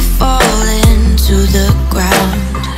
falling to the ground.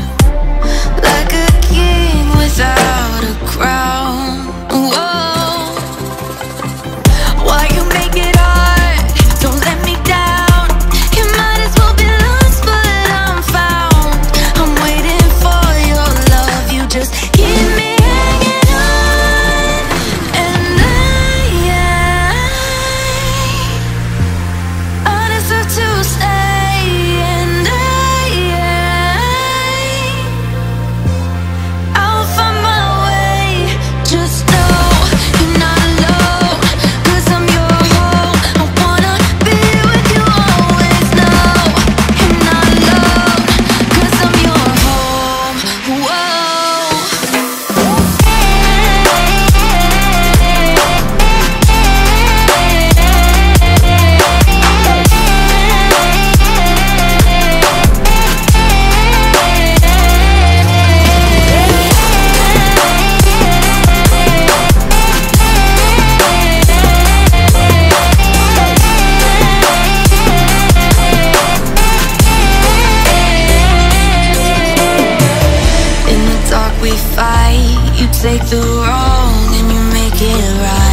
You take the wrong and you make it right.